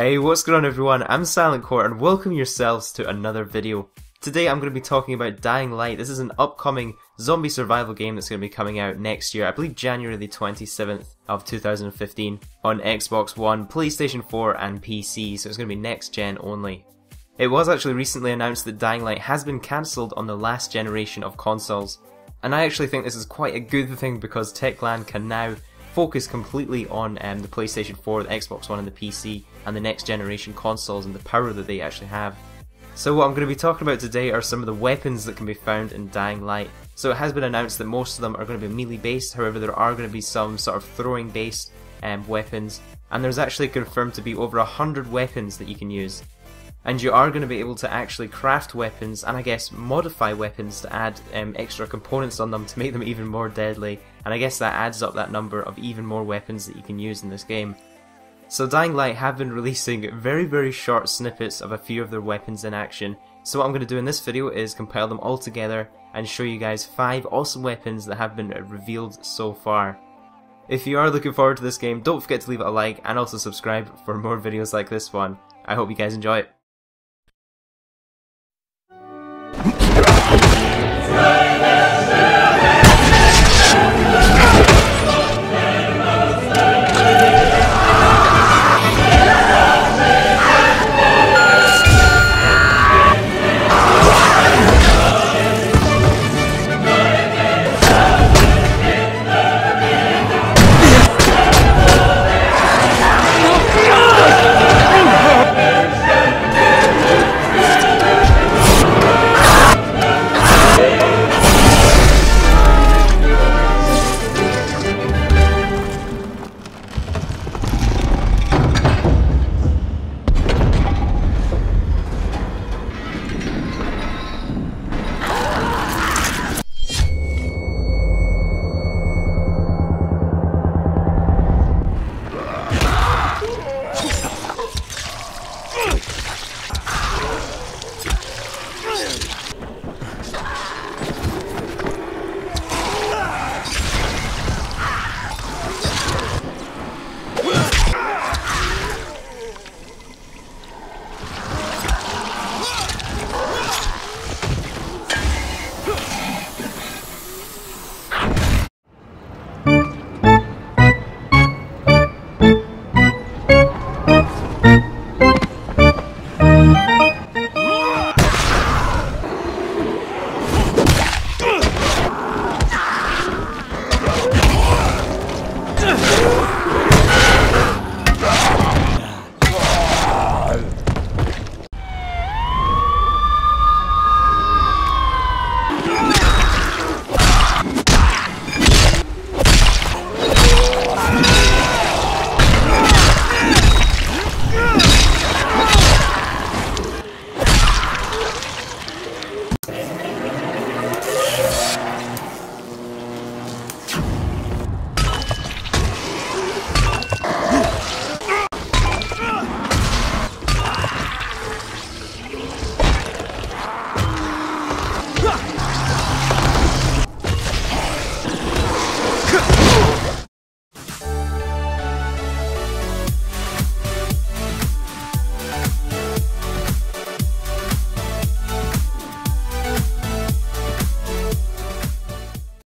Hey, what's going on everyone? I'm Silent Core and welcome yourselves to another video. Today I'm going to be talking about Dying Light. This is an upcoming zombie survival game that's going to be coming out next year, I believe January the 27th of 2015 on Xbox One, PlayStation 4 and PC, so it's going to be next gen only. It was actually recently announced that Dying Light has been cancelled on the last generation of consoles, and I actually think this is quite a good thing because Techland can now focus completely on um, the PlayStation 4, the Xbox One and the PC, and the next generation consoles and the power that they actually have. So what I'm going to be talking about today are some of the weapons that can be found in Dying Light. So it has been announced that most of them are going to be melee based, however there are going to be some sort of throwing based um, weapons, and there's actually confirmed to be over 100 weapons that you can use. And you are going to be able to actually craft weapons and I guess modify weapons to add um, extra components on them to make them even more deadly, and I guess that adds up that number of even more weapons that you can use in this game. So Dying Light have been releasing very very short snippets of a few of their weapons in action, so what I'm going to do in this video is compile them all together and show you guys 5 awesome weapons that have been revealed so far. If you are looking forward to this game, don't forget to leave it a like and also subscribe for more videos like this one. I hope you guys enjoy it.